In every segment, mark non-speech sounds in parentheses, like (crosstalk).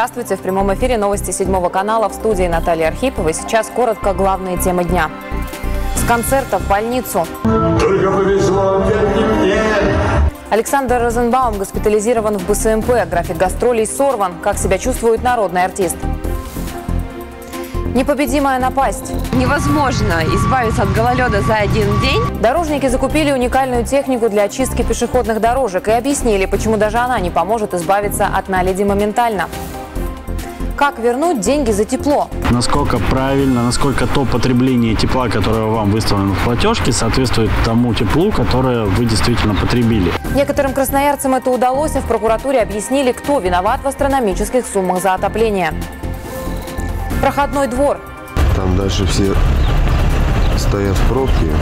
Здравствуйте. В прямом эфире новости седьмого канала в студии Наталья Архипова. Сейчас коротко главные темы дня. С концерта в больницу. Только повезло опять не мне. Александр Розенбаум госпитализирован в БСМП. График гастролей сорван. Как себя чувствует народный артист? Непобедимая напасть. Невозможно избавиться от гололеда за один день. Дорожники закупили уникальную технику для очистки пешеходных дорожек и объяснили, почему даже она не поможет избавиться от наледи моментально. Как вернуть деньги за тепло? насколько правильно, насколько то потребление тепла, которое вам выставлено в платежке, соответствует тому теплу, которое вы действительно потребили. Некоторым красноярцам это удалось, а в прокуратуре объяснили, кто виноват в астрономических суммах за отопление. Проходной двор. Там дальше все стоят в пробке,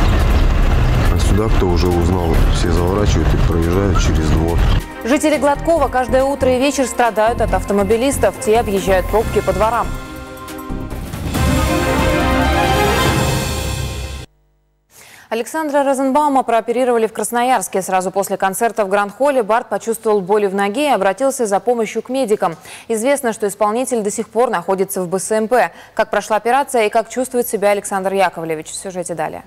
а сюда кто уже узнал, все заворачивают и проезжают через двор. Жители Гладкова каждое утро и вечер страдают от автомобилистов. Те объезжают пробки по дворам. Александра Розенбаума прооперировали в Красноярске. Сразу после концерта в Гранд-холле Барт почувствовал боли в ноге и обратился за помощью к медикам. Известно, что исполнитель до сих пор находится в БСМП. Как прошла операция и как чувствует себя Александр Яковлевич. В сюжете далее.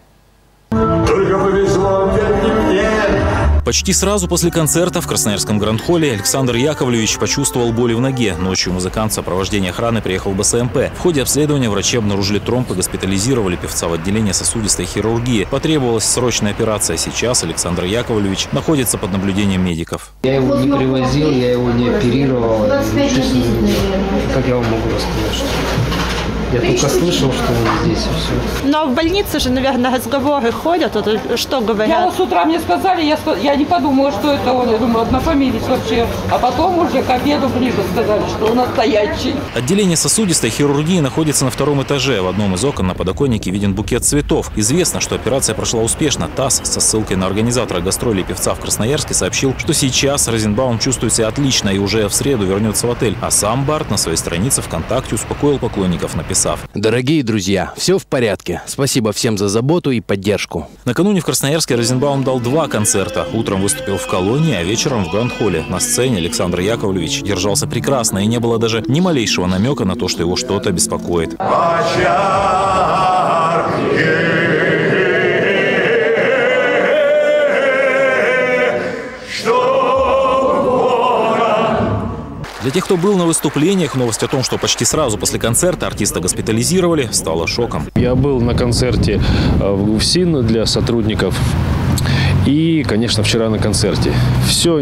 Только повезло опять не мне. Почти сразу после концерта в Красноярском Гранд-холле Александр Яковлевич почувствовал боли в ноге. Ночью музыкант в сопровождении охраны приехал в БСМП. В ходе обследования врачи обнаружили тромб и госпитализировали певца в отделение сосудистой хирургии. Потребовалась срочная операция. Сейчас Александр Яковлевич находится под наблюдением медиков. Я его не привозил, я его не оперировал. Как я вам могу рассказать, я только слышал, что он здесь и все. Но в больнице же, наверное, разговоры ходят. Это что Я говорят? вот с утра мне сказали, я, я не подумала, что это он. Я думаю, однофамилец вообще. А потом уже к обеду ближе сказали, что он настоящий. Отделение сосудистой хирургии находится на втором этаже. В одном из окон на подоконнике виден букет цветов. Известно, что операция прошла успешно. ТАСС со ссылкой на организатора гастролей певца в Красноярске сообщил, что сейчас Розенбаум чувствует себя отлично и уже в среду вернется в отель. А сам Барт на своей странице ВКонтакте успокоил поклонников, написав. Дорогие друзья, все в порядке. Спасибо всем за заботу и поддержку. Накануне в Красноярске Розенбаум дал два концерта. Утром выступил в колонии, а вечером в Гранд-холле. На сцене Александр Яковлевич держался прекрасно и не было даже ни малейшего намека на то, что его что-то беспокоит. Для тех, кто был на выступлениях, новость о том, что почти сразу после концерта артиста госпитализировали, стала шоком. Я был на концерте э, в УФСИН для сотрудников. И, конечно, вчера на концерте. Все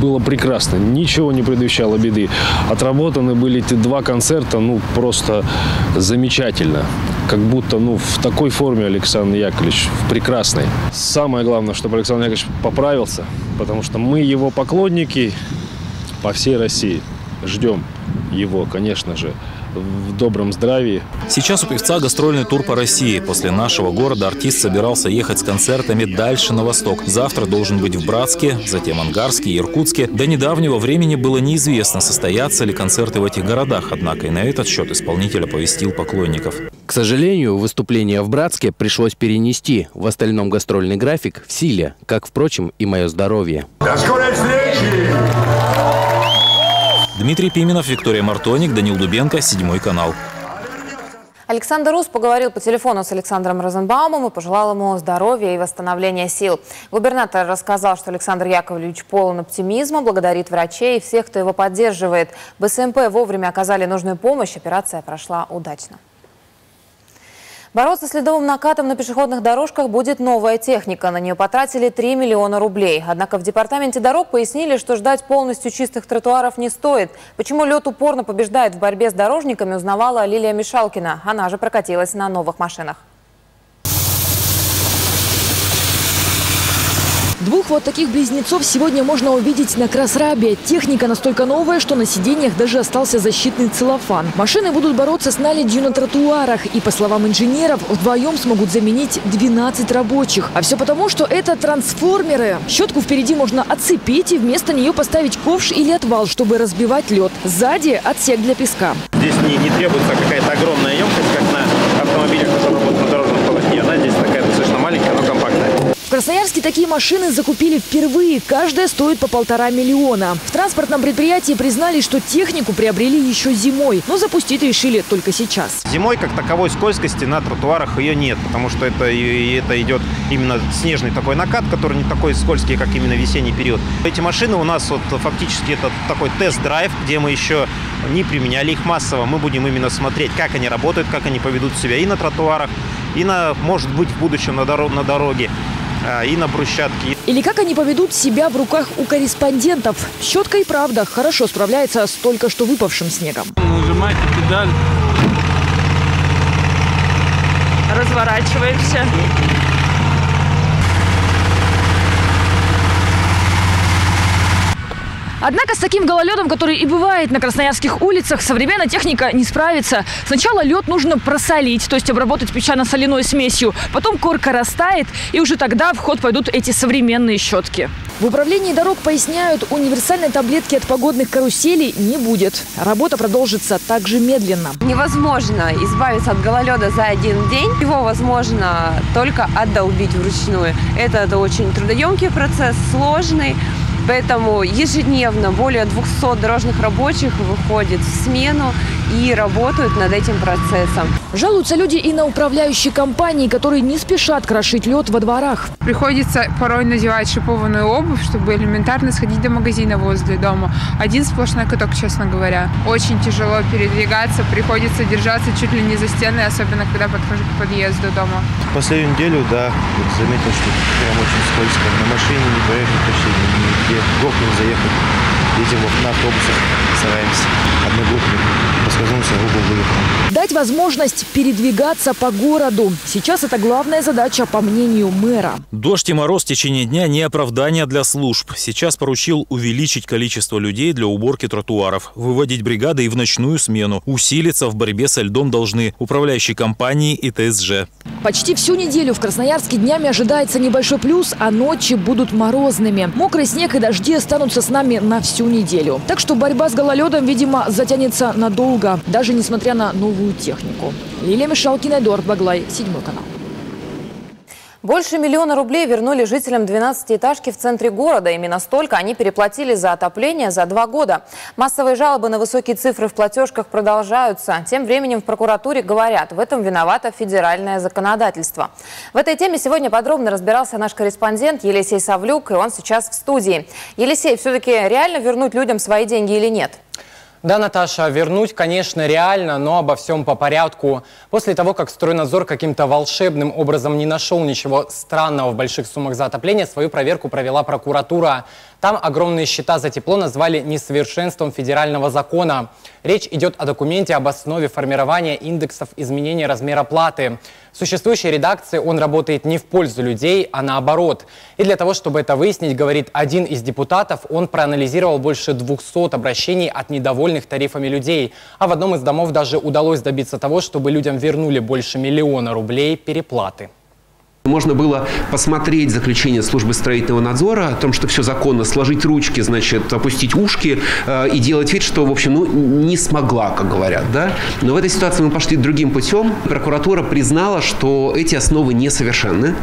было прекрасно, ничего не предвещало беды. Отработаны были эти два концерта, ну, просто замечательно. Как будто, ну, в такой форме Александр Яковлевич, в прекрасной. Самое главное, чтобы Александр Яковлевич поправился, потому что мы его поклонники по всей России. Ждем его, конечно же, в добром здравии, Сейчас у певца гастрольный тур по России. После нашего города артист собирался ехать с концертами дальше на восток. Завтра должен быть в Братске, затем Ангарске и Иркутске. До недавнего времени было неизвестно, состоятся ли концерты в этих городах. Однако и на этот счет исполнитель оповестил поклонников. К сожалению, выступление в Братске пришлось перенести. В остальном гастрольный график в силе, как, впрочем, и мое здоровье. До скорой встречи. Дмитрий Пименов, Виктория Мартоник, Данил Дубенко, Седьмой канал. Александр Рус поговорил по телефону с Александром Розенбаумом и пожелал ему здоровья и восстановления сил. Губернатор рассказал, что Александр Яковлевич полон оптимизма, благодарит врачей и всех, кто его поддерживает. БСМП вовремя оказали нужную помощь, операция прошла удачно. Бороться с ледовым накатом на пешеходных дорожках будет новая техника. На нее потратили 3 миллиона рублей. Однако в департаменте дорог пояснили, что ждать полностью чистых тротуаров не стоит. Почему лед упорно побеждает в борьбе с дорожниками, узнавала Лилия Мишалкина. Она же прокатилась на новых машинах. Двух вот таких близнецов сегодня можно увидеть на Красрабе. Техника настолько новая, что на сиденьях даже остался защитный целлофан. Машины будут бороться с наледью на тротуарах. И, по словам инженеров, вдвоем смогут заменить 12 рабочих. А все потому, что это трансформеры. Щетку впереди можно отцепить и вместо нее поставить ковш или отвал, чтобы разбивать лед. Сзади отсек для песка. Здесь не, не требуется какая-то огромная емкость, как на автомобилях, которые работают на дорожном полотне. Она здесь такая достаточно маленькая, но компактная. Красноярске такие машины закупили впервые. Каждая стоит по полтора миллиона. В транспортном предприятии признали, что технику приобрели еще зимой, но запустить решили только сейчас. Зимой как таковой скользкости на тротуарах ее нет, потому что это, это идет именно снежный такой накат, который не такой скользкий, как именно весенний период. Эти машины у нас вот фактически это такой тест-драйв, где мы еще не применяли их массово. Мы будем именно смотреть, как они работают, как они поведут себя и на тротуарах, и на, может быть, в будущем на, дорог, на дороге. А, и на брусчатке. Или как они поведут себя в руках у корреспондентов. Щетка и правда хорошо справляется с только что выпавшим снегом. Нажимайте педаль. Разворачиваемся. Однако с таким гололедом, который и бывает на красноярских улицах, современная техника не справится. Сначала лед нужно просолить, то есть обработать песчано-соляной смесью. Потом корка растает, и уже тогда в ход пойдут эти современные щетки. В управлении дорог поясняют, универсальной таблетки от погодных каруселей не будет. Работа продолжится также медленно. Невозможно избавиться от гололеда за один день. Его возможно только отдолбить вручную. Это, это очень трудоемкий процесс, сложный. Поэтому ежедневно более 200 дорожных рабочих выходит в смену и работают над этим процессом. Жалуются люди и на управляющие компании, которые не спешат крошить лед во дворах. Приходится порой надевать шипованную обувь, чтобы элементарно сходить до магазина возле дома. Один сплошной каток, честно говоря. Очень тяжело передвигаться, приходится держаться чуть ли не за стены, особенно когда подхожу к подъезду дома. Последнюю неделю, да, заметил, что прям очень скользко. На машине не поехать почти нигде. В город не заехать. Едем на автобусах, стараемся. Одногруппник угол выехал. Дать возможность передвигаться по городу. Сейчас это главная задача, по мнению мэра. Дождь и мороз в течение дня не оправдание для служб. Сейчас поручил увеличить количество людей для уборки тротуаров, выводить бригады и в ночную смену. Усилиться в борьбе со льдом должны управляющие компании и ТСЖ. Почти всю неделю в Красноярске днями ожидается небольшой плюс, а ночи будут морозными. Мокрый снег и дожди останутся с нами на всю неделю. Так что борьба с гололедом, видимо, затянется надолго, даже несмотря на новую технику. Лилия Мишалкина, Эдуард Баглай, седьмой канал. Больше миллиона рублей вернули жителям 12-этажки в центре города. Именно столько они переплатили за отопление за два года. Массовые жалобы на высокие цифры в платежках продолжаются. Тем временем в прокуратуре говорят, в этом виновато федеральное законодательство. В этой теме сегодня подробно разбирался наш корреспондент Елисей Савлюк, и он сейчас в студии. Елисей, все-таки реально вернуть людям свои деньги или нет? Да, Наташа, вернуть, конечно, реально, но обо всем по порядку. После того, как стройнадзор каким-то волшебным образом не нашел ничего странного в больших суммах за отопление, свою проверку провела прокуратура. Там огромные счета за тепло назвали несовершенством федерального закона. Речь идет о документе об основе формирования индексов изменения размера платы. В существующей редакции он работает не в пользу людей, а наоборот. И для того, чтобы это выяснить, говорит один из депутатов, он проанализировал больше 200 обращений от недовольных тарифами людей. А в одном из домов даже удалось добиться того, чтобы людям вернули больше миллиона рублей переплаты. Можно было посмотреть заключение службы строительного надзора о том, что все законно, сложить ручки, значит, опустить ушки э, и делать вид, что, в общем, ну, не смогла, как говорят, да. Но в этой ситуации мы пошли другим путем. Прокуратура признала, что эти основы несовершенны,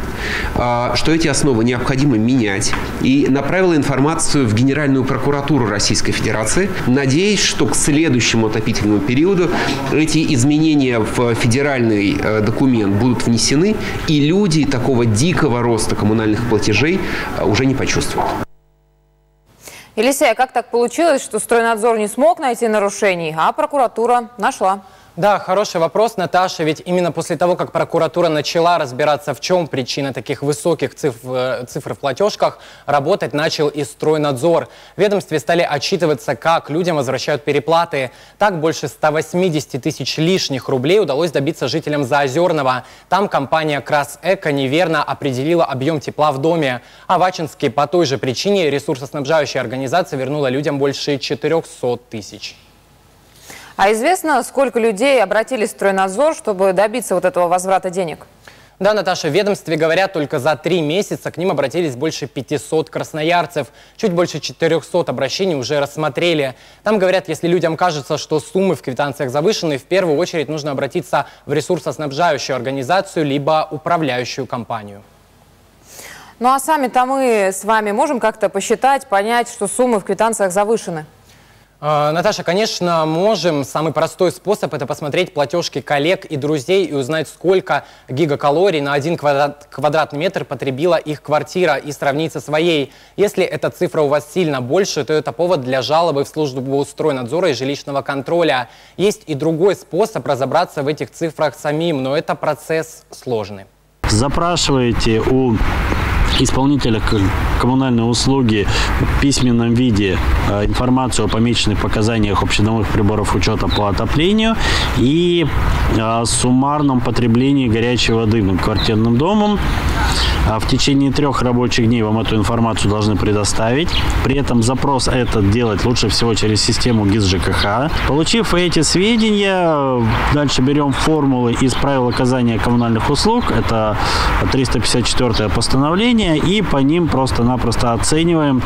э, что эти основы необходимо менять и направила информацию в Генеральную прокуратуру Российской Федерации, надеясь, что к следующему отопительному периоду эти изменения в федеральный э, документ будут внесены, и люди такого дикого роста коммунальных платежей а, уже не почувствуют. Елисей, как так получилось, что стройнадзор не смог найти нарушений, а прокуратура нашла? Да, хороший вопрос, Наташа. Ведь именно после того, как прокуратура начала разбираться, в чем причина таких высоких цифр, э, цифр в платежках, работать начал и стройнадзор. В ведомстве стали отчитываться, как людям возвращают переплаты. Так больше 180 тысяч лишних рублей удалось добиться жителям Заозерного. Там компания «Крас-Эко» неверно определила объем тепла в доме. А в Ачинске по той же причине ресурсоснабжающая организация вернула людям больше 400 тысяч. А известно, сколько людей обратились в стройнадзор, чтобы добиться вот этого возврата денег? Да, Наташа, в ведомстве говорят, только за три месяца к ним обратились больше 500 красноярцев. Чуть больше 400 обращений уже рассмотрели. Там говорят, если людям кажется, что суммы в квитанциях завышены, в первую очередь нужно обратиться в ресурсоснабжающую организацию либо управляющую компанию. Ну а сами-то мы с вами можем как-то посчитать, понять, что суммы в квитанциях завышены? Э, Наташа, конечно, можем. Самый простой способ – это посмотреть платежки коллег и друзей и узнать, сколько гигакалорий на один квадрат, квадратный метр потребила их квартира и сравнить со своей. Если эта цифра у вас сильно больше, то это повод для жалобы в службу стройнадзора и жилищного контроля. Есть и другой способ разобраться в этих цифрах самим, но это процесс сложный. Запрашиваете у исполнителя коммунальной услуги в письменном виде э, информацию о помеченных показаниях общедомовых приборов учета по отоплению и о суммарном потреблении горячей воды квартирным домом. А в течение трех рабочих дней вам эту информацию должны предоставить. При этом запрос этот делать лучше всего через систему ГИС ЖКХ. Получив эти сведения, дальше берем формулы из правил оказания коммунальных услуг. Это 354 постановление. И по ним просто-напросто оцениваем,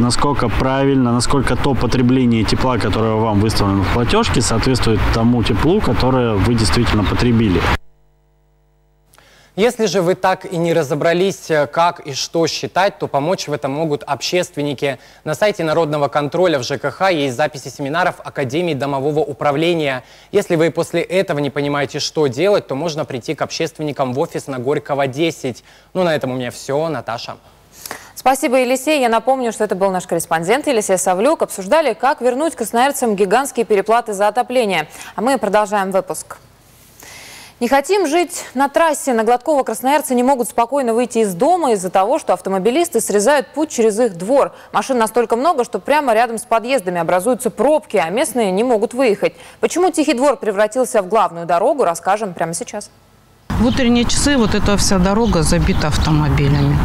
насколько правильно, насколько то потребление тепла, которое вам выставлено в платежке, соответствует тому теплу, которое вы действительно потребили. Если же вы так и не разобрались, э, как и что считать, то помочь в этом могут общественники. На сайте Народного контроля в ЖКХ есть записи семинаров Академии домового управления. Если вы после этого не понимаете, что делать, то можно прийти к общественникам в офис на Горького 10. Ну, на этом у меня все. Наташа. Спасибо, Елисей. Я напомню, что это был наш корреспондент Елисей Савлюк. Обсуждали, как вернуть красноярцам гигантские переплаты за отопление. А мы продолжаем выпуск. Не хотим жить на трассе. На Гладкова красноярцы не могут спокойно выйти из дома из-за того, что автомобилисты срезают путь через их двор. Машин настолько много, что прямо рядом с подъездами образуются пробки, а местные не могут выехать. Почему Тихий двор превратился в главную дорогу, расскажем прямо сейчас. В утренние часы вот эта вся дорога забита автомобилями.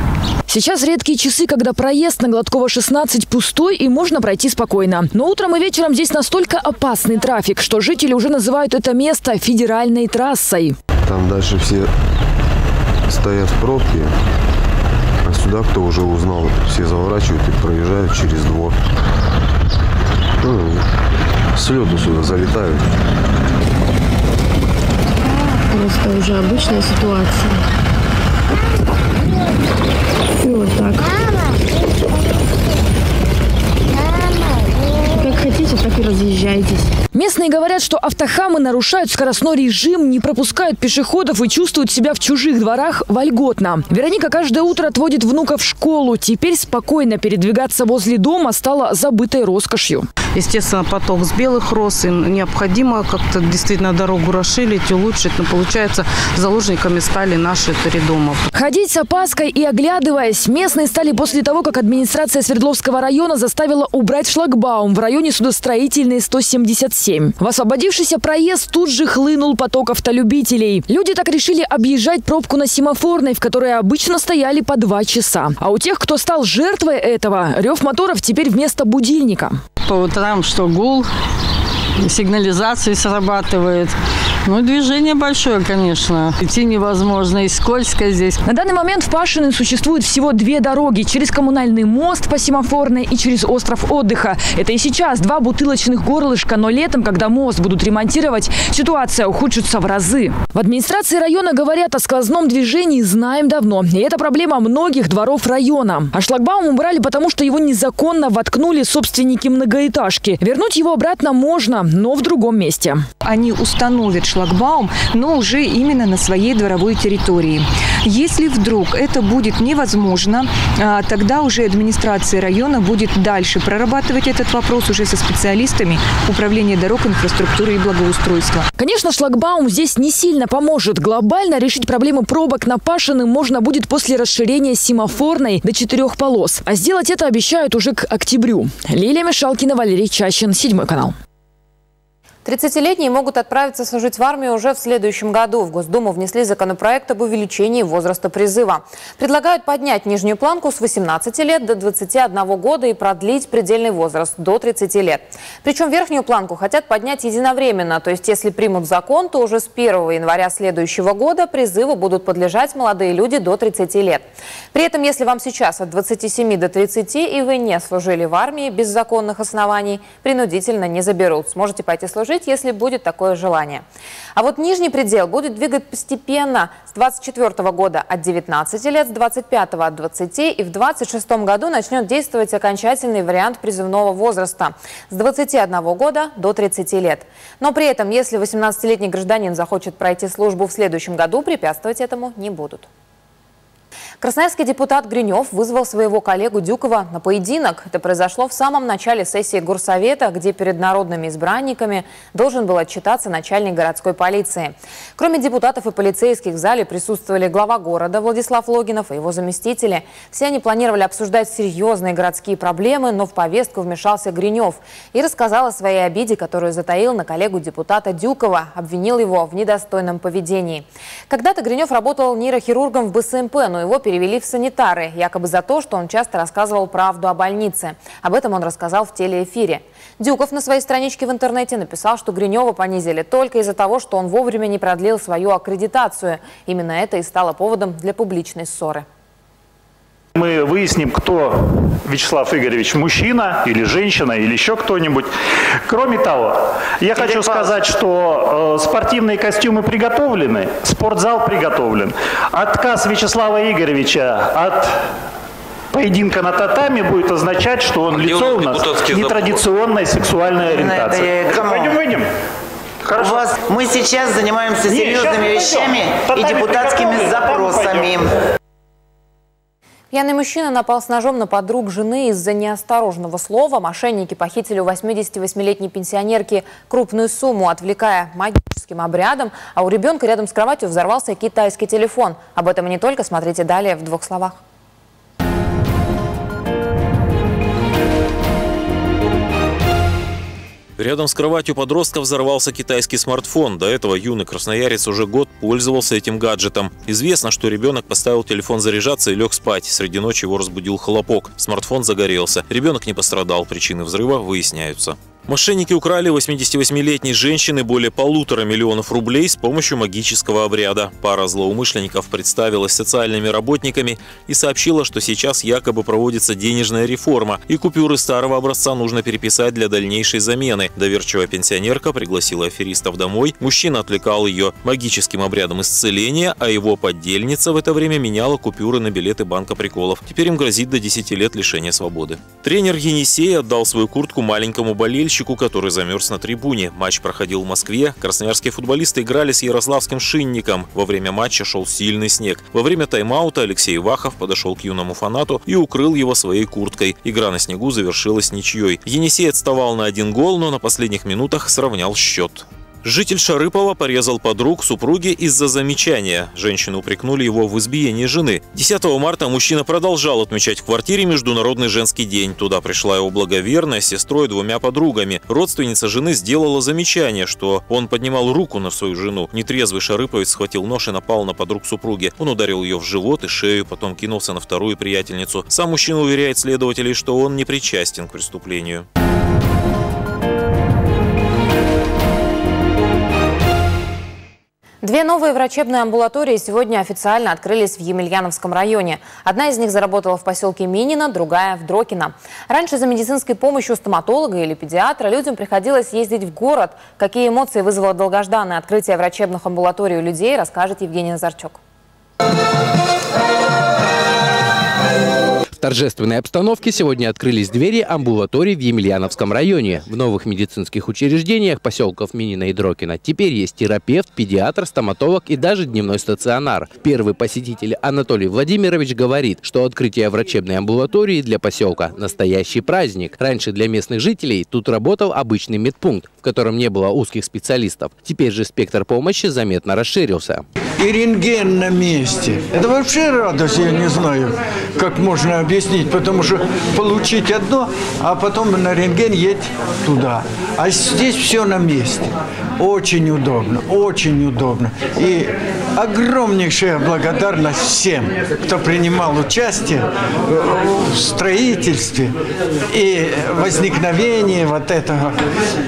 Сейчас редкие часы, когда проезд на Гладкова 16 пустой и можно пройти спокойно. Но утром и вечером здесь настолько опасный трафик, что жители уже называют это место федеральной трассой. Там дальше все стоят в пробке, а сюда кто уже узнал, все заворачивают и проезжают через двор. Ну, с лету сюда залетают просто уже обычная ситуация. И вот так. Как хотите, так и разъезжайтесь. Местные говорят, что автохамы нарушают скоростной режим, не пропускают пешеходов и чувствуют себя в чужих дворах вольготно. Вероника каждое утро отводит внука в школу. Теперь спокойно передвигаться возле дома стало забытой роскошью. Естественно, поток с белых роз. Им необходимо как-то действительно дорогу расширить, улучшить. Но получается, заложниками стали наши дома. Ходить с опаской и оглядываясь, местные стали после того, как администрация Свердловского района заставила убрать шлагбаум в районе судостроительной 177. В освободившийся проезд тут же хлынул поток автолюбителей. Люди так решили объезжать пробку на семафорной, в которой обычно стояли по два часа. А у тех, кто стал жертвой этого, рев моторов теперь вместо будильника. По утрам что гул, сигнализации срабатывает. Ну, движение большое, конечно. Идти невозможно, и скользко здесь. На данный момент в Пашино существует всего две дороги. Через коммунальный мост по Семафорной и через остров отдыха. Это и сейчас два бутылочных горлышка, но летом, когда мост будут ремонтировать, ситуация ухудшится в разы. В администрации района говорят о сквозном движении знаем давно. И это проблема многих дворов района. А шлагбаум убрали, потому что его незаконно воткнули собственники многоэтажки. Вернуть его обратно можно, но в другом месте. Они установят шлагбаум, но уже именно на своей дворовой территории. Если вдруг это будет невозможно, а, тогда уже администрация района будет дальше прорабатывать этот вопрос уже со специалистами Управления дорог, инфраструктуры и благоустройства. Конечно, шлагбаум здесь не сильно поможет. Глобально решить проблемы пробок на Пашиным можно будет после расширения семафорной до четырех полос. А сделать это обещают уже к октябрю. Лилия Мишалкина, Валерий Чащин, Седьмой канал. 30-летние могут отправиться служить в армию уже в следующем году. В Госдуму внесли законопроект об увеличении возраста призыва. Предлагают поднять нижнюю планку с 18 лет до 21 года и продлить предельный возраст до 30 лет. Причем верхнюю планку хотят поднять единовременно. То есть, если примут закон, то уже с 1 января следующего года призыву будут подлежать молодые люди до 30 лет. При этом, если вам сейчас от 27 до 30 и вы не служили в армии без законных оснований, принудительно не заберут. Сможете пойти служить жить, если будет такое желание. А вот нижний предел будет двигать постепенно с 24 года от 19 лет, с 25 от 20 и в 26 году начнет действовать окончательный вариант призывного возраста с 21 года до 30 лет. Но при этом, если 18-летний гражданин захочет пройти службу в следующем году, препятствовать этому не будут. Красноярский депутат Гринев вызвал своего коллегу Дюкова на поединок. Это произошло в самом начале сессии Горсовета, где перед народными избранниками должен был отчитаться начальник городской полиции. Кроме депутатов и полицейских в зале присутствовали глава города Владислав Логинов и его заместители. Все они планировали обсуждать серьезные городские проблемы, но в повестку вмешался Гринев и рассказал о своей обиде, которую затаил на коллегу депутата Дюкова, обвинил его в недостойном поведении. Когда-то Гринев работал нейрохирургом в БСМП, но его перевели в санитары, якобы за то, что он часто рассказывал правду о больнице. Об этом он рассказал в телеэфире. Дюков на своей страничке в интернете написал, что Гринева понизили только из-за того, что он вовремя не продлил свою аккредитацию. Именно это и стало поводом для публичной ссоры. Мы выясним, кто Вячеслав Игоревич, мужчина или женщина или еще кто-нибудь. Кроме того, я хочу сказать, что э, спортивные костюмы приготовлены, спортзал приготовлен. Отказ Вячеслава Игоревича от поединка на татами будет означать, что он лицо у нас нетрадиционной сексуальной ориентации. Пойдем выйдем. У вас мы сейчас занимаемся Не, серьезными сейчас пойдем. вещами и депутатскими а запросами. Пьяный мужчина напал с ножом на подруг жены из-за неосторожного слова. Мошенники похитили у 88-летней пенсионерки крупную сумму, отвлекая магическим обрядом. А у ребенка рядом с кроватью взорвался китайский телефон. Об этом и не только. Смотрите далее в двух словах. Рядом с кроватью подростка взорвался китайский смартфон. До этого юный красноярец уже год пользовался этим гаджетом. Известно, что ребенок поставил телефон заряжаться и лег спать. Среди ночи его разбудил хлопок. Смартфон загорелся. Ребенок не пострадал. Причины взрыва выясняются. Мошенники украли 88-летней женщины более полутора миллионов рублей с помощью магического обряда. Пара злоумышленников представилась социальными работниками и сообщила, что сейчас якобы проводится денежная реформа, и купюры старого образца нужно переписать для дальнейшей замены. Доверчивая пенсионерка пригласила аферистов домой, мужчина отвлекал ее магическим обрядом исцеления, а его поддельница в это время меняла купюры на билеты банка приколов. Теперь им грозит до 10 лет лишения свободы. Тренер Енисей отдал свою куртку маленькому болельщику, который замерз на трибуне. Матч проходил в Москве. Красноярские футболисты играли с ярославским шинником. Во время матча шел сильный снег. Во время тайм-аута Алексей Вахов подошел к юному фанату и укрыл его своей курткой. Игра на снегу завершилась ничьей. Енисей отставал на один гол, но на последних минутах сравнял счет. Житель Шарыпова порезал подруг супруги из-за замечания. Женщины упрекнули его в избиении жены. 10 марта мужчина продолжал отмечать в квартире Международный женский день. Туда пришла его благоверная с сестрой и двумя подругами. Родственница жены сделала замечание, что он поднимал руку на свою жену. Нетрезвый Шарыповец схватил нож и напал на подруг супруги. Он ударил ее в живот и шею, потом кинулся на вторую приятельницу. Сам мужчина уверяет следователей, что он не причастен к преступлению. Две новые врачебные амбулатории сегодня официально открылись в Емельяновском районе. Одна из них заработала в поселке Минина, другая в Дрокино. Раньше за медицинской помощью стоматолога или педиатра людям приходилось ездить в город. Какие эмоции вызвало долгожданное открытие врачебных амбулаторий у людей, расскажет Евгений Назарчук. В торжественной обстановке сегодня открылись двери амбулаторий в Емельяновском районе. В новых медицинских учреждениях поселков Минина и Дрокина теперь есть терапевт, педиатр, стоматолог и даже дневной стационар. Первый посетитель Анатолий Владимирович говорит, что открытие врачебной амбулатории для поселка – настоящий праздник. Раньше для местных жителей тут работал обычный медпункт, в котором не было узких специалистов. Теперь же спектр помощи заметно расширился. И рентген на месте. Это вообще радость, я не знаю, как можно объяснить, потому что получить одно, а потом на рентген едь туда. А здесь все на месте. Очень удобно, очень удобно. И огромнейшая благодарность всем, кто принимал участие в строительстве и возникновении вот этого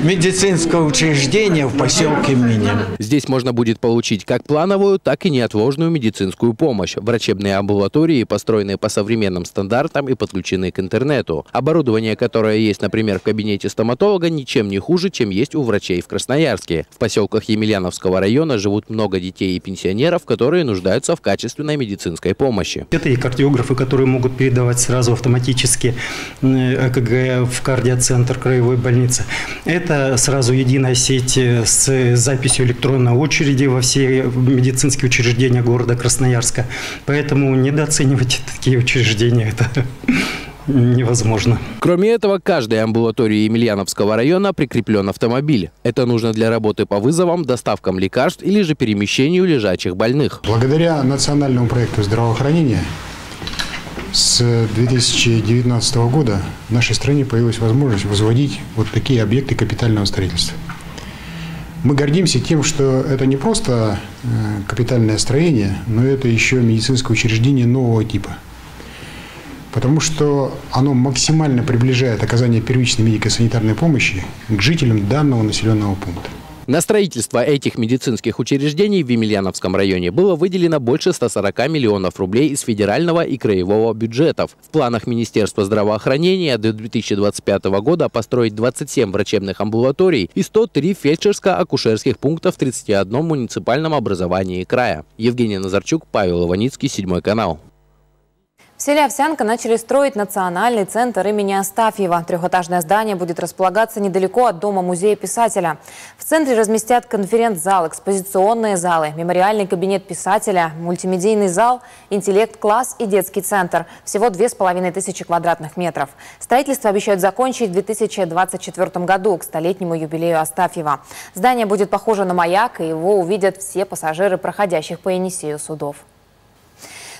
медицинского учреждения в поселке Минин. Здесь можно будет получить как плановую, так и неотложную медицинскую помощь. Врачебные амбулатории, построенные по современным стандартам и подключены к интернету. Оборудование, которое есть, например, в кабинете стоматолога, ничем не хуже, чем есть у врачей в Красноярске. В поселках Емельяновского района живут много детей и пенсионеров, которые нуждаются в качественной медицинской помощи. Это и кардиографы, которые могут передавать сразу автоматически ЭКГ в кардиоцентр краевой больницы. Это сразу единая сеть э, с записью электронной очереди во все медицинские учреждения города Красноярска. Поэтому недооценивать такие учреждения это (laughs) невозможно. Кроме этого, к каждой амбулатории Емельяновского района прикреплен автомобиль. Это нужно для работы по вызовам, доставкам лекарств или же перемещению лежачих больных. Благодаря национальному проекту здравоохранения с 2019 года в нашей стране появилась возможность возводить вот такие объекты капитального строительства. Мы гордимся тем, что это не просто э, капитальное строение, но это еще медицинское учреждение нового типа – потому что оно максимально приближает оказание первичной медико-санитарной помощи к жителям данного населенного пункта. На строительство этих медицинских учреждений в Емельяновском районе было выделено больше 140 миллионов рублей из федерального и краевого бюджетов. В планах Министерства здравоохранения до 2025 года построить 27 врачебных амбулаторий и 103 фельдшерско-акушерских пункта в 31 муниципальном образовании края. Евгений Назарчук, Павел Иваницкий, Седьмой канал. В селе Овсянка начали строить национальный центр имени Астафьева. Трехэтажное здание будет располагаться недалеко от дома музея писателя. В центре разместят конференц-зал, экспозиционные залы, мемориальный кабинет писателя, мультимедийный зал, интеллект-класс и детский центр. Всего две с половиной тысячи квадратных метров. Строительство обещают закончить в 2024 году, к столетнему юбилею Астафьева. Здание будет похоже на маяк, и его увидят все пассажиры, проходящих по Енисею судов.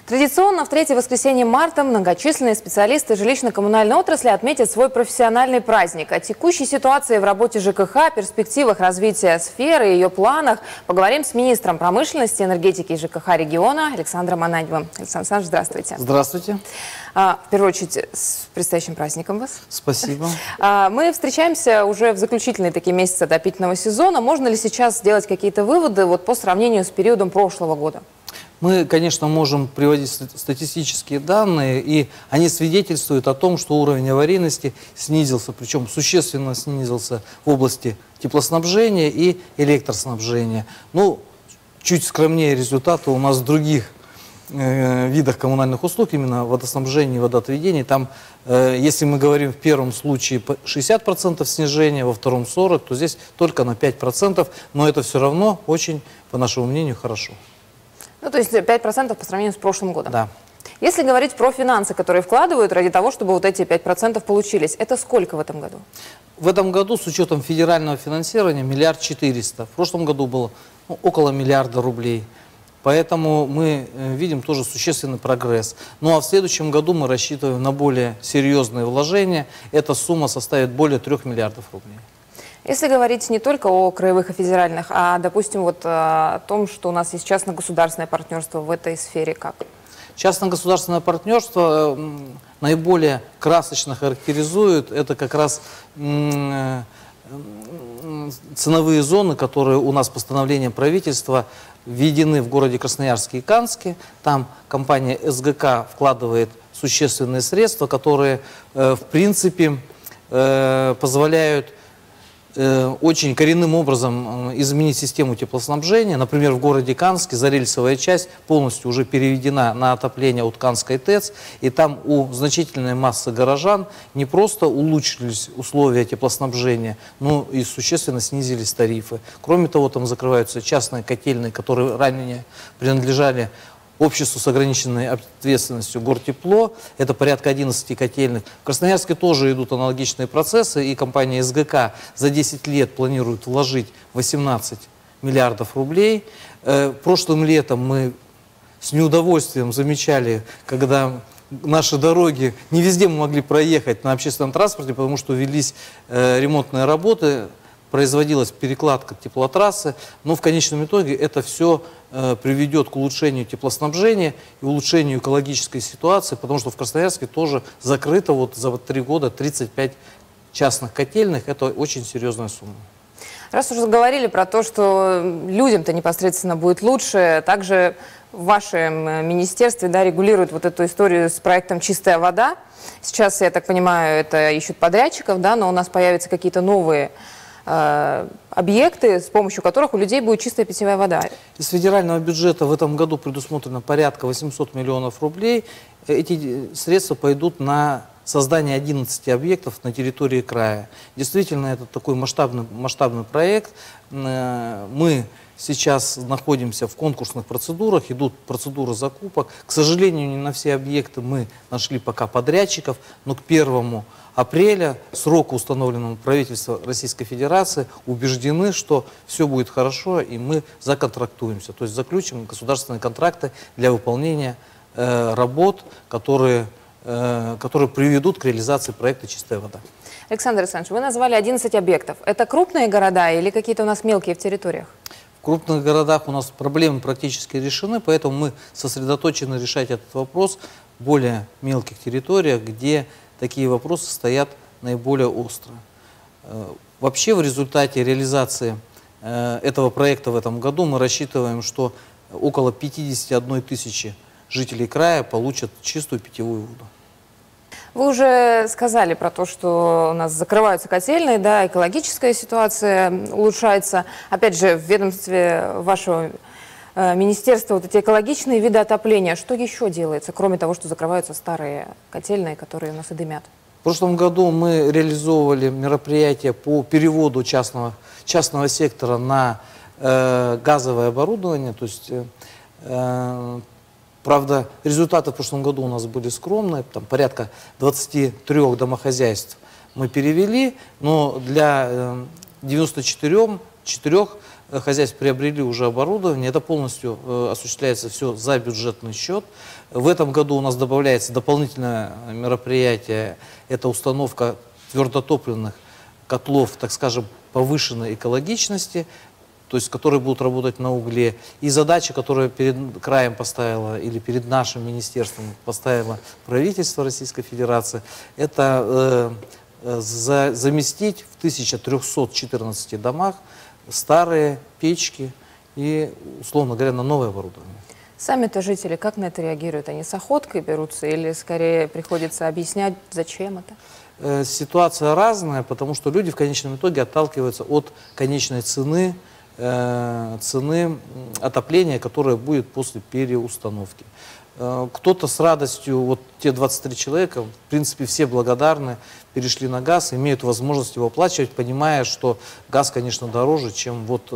Традиционно в третье воскресенье марта многочисленные специалисты жилищно-коммунальной отрасли отметят свой профессиональный праздник. О текущей ситуации в работе ЖКХ, перспективах развития сферы и ее планах поговорим с министром промышленности, энергетики и ЖКХ региона Александром Ананьевым. Александр Александрович, здравствуйте. Здравствуйте. А, в первую очередь, с предстоящим праздником вас. Спасибо. А, мы встречаемся уже в заключительные такие месяцы отопительного сезона. Можно ли сейчас сделать какие-то выводы вот, по сравнению с периодом прошлого года? Мы, конечно, можем приводить статистические данные, и они свидетельствуют о том, что уровень аварийности снизился, причем существенно снизился в области теплоснабжения и электроснабжения. Ну, чуть скромнее результаты у нас в других э, видах коммунальных услуг, именно водоснабжения и водоотведения. Там, э, если мы говорим в первом случае 60% снижения, во втором 40%, то здесь только на 5%, но это все равно очень, по нашему мнению, хорошо. Ну, то есть 5% по сравнению с прошлым годом. Да. Если говорить про финансы, которые вкладывают ради того, чтобы вот эти 5% получились, это сколько в этом году? В этом году с учетом федерального финансирования миллиард четыреста. В прошлом году было ну, около миллиарда рублей. Поэтому мы э, видим тоже существенный прогресс. Ну а в следующем году мы рассчитываем на более серьезные вложения. Эта сумма составит более трех миллиардов рублей. Если говорить не только о краевых и федеральных, а, допустим, вот э, о том, что у нас есть частно-государственное партнерство в этой сфере, как? Частно-государственное партнерство наиболее красочно характеризует это как раз э, ценовые зоны, которые у нас постановлением правительства введены в городе Красноярске и Канске. Там компания СГК вкладывает существенные средства, которые, э, в принципе, позволяют Э, очень коренным образом э, изменить систему теплоснабжения. Например, в городе Канске зарельсовая часть полностью уже переведена на отопление от Канской ТЭЦ, и там у значительной массы горожан не просто улучшились условия теплоснабжения, но и существенно снизились тарифы. Кроме того, там закрываются частные котельные, которые ранее принадлежали обществу с ограниченной ответственностью Гортепло, это порядка 11 котельных. В Красноярске тоже идут аналогичные процессы, и компания СГК за 10 лет планирует вложить 18 миллиардов рублей. Э, прошлым летом мы с неудовольствием замечали, когда наши дороги, не везде мы могли проехать на общественном транспорте, потому что велись э, ремонтные работы производилась перекладка теплотрассы, но в конечном итоге это все э, приведет к улучшению теплоснабжения и улучшению экологической ситуации, потому что в Красноярске тоже закрыто вот за три года 35 частных котельных, это очень серьезная сумма. Раз уже заговорили про то, что людям-то непосредственно будет лучше, также в вашем э, министерстве да, регулируют вот эту историю с проектом «Чистая вода». Сейчас, я так понимаю, это ищут подрядчиков, да, но у нас появятся какие-то новые объекты, с помощью которых у людей будет чистая питьевая вода. Из федерального бюджета в этом году предусмотрено порядка 800 миллионов рублей. Эти э, средства пойдут на создание 11 объектов на территории края. Действительно, это такой масштабный, масштабный проект. Э, мы сейчас находимся в конкурсных процедурах, идут процедуры закупок. К сожалению, не на все объекты мы нашли пока подрядчиков, но к первому апреля, сроку, установленному правительством Российской Федерации, убеждены, что все будет хорошо, и мы законтрактуемся. То есть заключим государственные контракты для выполнения э, работ, которые Э, которые приведут к реализации проекта «Чистая вода». Александр Александрович, вы назвали 11 объектов. Это крупные города или какие-то у нас мелкие в территориях? В крупных городах у нас проблемы практически решены, поэтому мы сосредоточены решать этот вопрос в более мелких территориях, где такие вопросы стоят наиболее остро. Э, вообще в результате реализации э, этого проекта в этом году мы рассчитываем, что около 51 тысячи жителей края получат чистую питьевую воду. Вы уже сказали про то, что у нас закрываются котельные, да, экологическая ситуация улучшается. Опять же, в ведомстве вашего министерства вот эти экологичные виды отопления, что еще делается, кроме того, что закрываются старые котельные, которые у нас и дымят? В прошлом году мы реализовывали мероприятие по переводу частного, частного сектора на э, газовое оборудование, то есть э, Правда, результаты в прошлом году у нас были скромные, там порядка 23 домохозяйств мы перевели, но для 94 э, 4 э, хозяйств приобрели уже оборудование. Это полностью э, осуществляется все за бюджетный счет. В этом году у нас добавляется дополнительное мероприятие. Это установка твердотопливных котлов, так скажем, повышенной экологичности то есть которые будут работать на угле. И задача, которую перед краем поставила или перед нашим министерством поставила правительство Российской Федерации, это э, э за, заместить в 1314 домах старые печки и, условно говоря, на новое оборудование. Сами-то жители как на это реагируют? Они с охоткой берутся или скорее приходится объяснять, зачем это? Э, ситуация разная, потому что люди в конечном итоге отталкиваются от конечной цены, Э, цены отопления, которое будет после переустановки. Э, кто-то с радостью, вот те 23 человека, в принципе, все благодарны, перешли на газ, имеют возможность его оплачивать, понимая, что газ, конечно, дороже, чем, вот,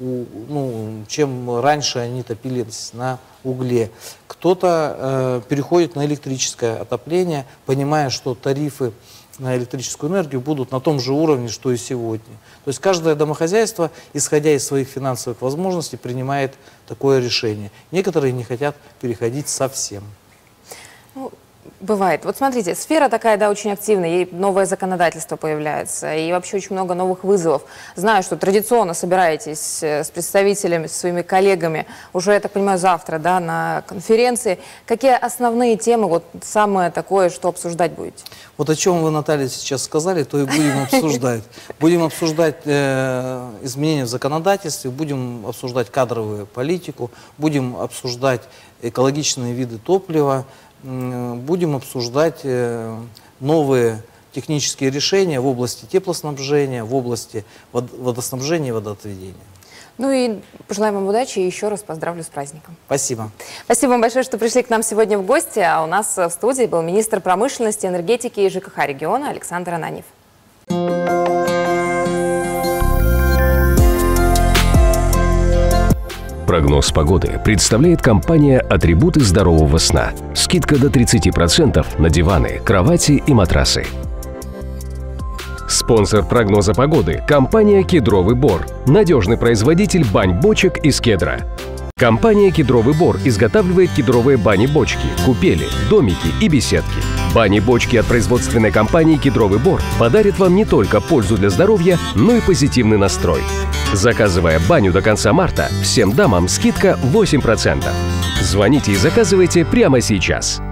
у, ну, чем раньше они топились на угле. Кто-то э, переходит на электрическое отопление, понимая, что тарифы на электрическую энергию будут на том же уровне, что и сегодня. То есть каждое домохозяйство, исходя из своих финансовых возможностей, принимает такое решение. Некоторые не хотят переходить совсем. Ну, Бывает. Вот смотрите, сфера такая, да, очень активная, и новое законодательство появляется, и вообще очень много новых вызовов. Знаю, что традиционно собираетесь э, с представителями, с своими коллегами, уже, я так понимаю, завтра, да, на конференции. Какие основные темы, вот самое такое, что обсуждать будете? Вот о чем вы, Наталья, сейчас сказали, то и будем (laughs) обсуждать. Будем обсуждать э, изменения в законодательстве, будем обсуждать кадровую политику, будем обсуждать экологичные виды топлива, будем обсуждать э, новые технические решения в области теплоснабжения, в области водоснабжения и водоотведения. Ну и пожелаем вам удачи и еще раз поздравлю с праздником. Спасибо. Спасибо вам большое, что пришли к нам сегодня в гости. А у нас в студии был министр промышленности, энергетики и ЖКХ региона Александр Ананьев. Прогноз погоды представляет компания «Атрибуты здорового сна». Скидка до 30% на диваны, кровати и матрасы. Спонсор прогноза погоды – компания «Кедровый бор». Надежный производитель бань-бочек из кедра. Компания «Кедровый бор» изготавливает кедровые бани-бочки, купели, домики и беседки. Бани-бочки от производственной компании «Кедровый бор» подарят вам не только пользу для здоровья, но и позитивный настрой. Заказывая баню до конца марта, всем дамам скидка 8%. Звоните и заказывайте прямо сейчас.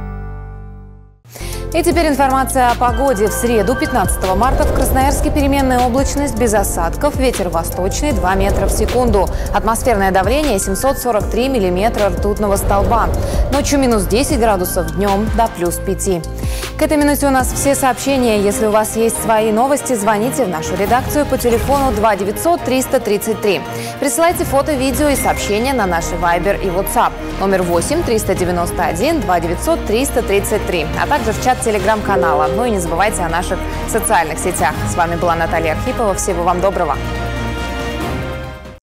И теперь информация о погоде. В среду, 15 марта, в Красноярске переменная облачность без осадков. Ветер восточный 2 метра в секунду. Атмосферное давление 743 миллиметра ртутного столба. Ночью минус 10 градусов, днем до плюс 5. К этой минуте у нас все сообщения. Если у вас есть свои новости, звоните в нашу редакцию по телефону 2 900 333. Присылайте фото, видео и сообщения на наши Viber и WhatsApp. Номер 8 391 2 900 333. А также в чат телеграм-канала. Ну и не забывайте о наших социальных сетях. С вами была Наталья Архипова. Всего вам доброго.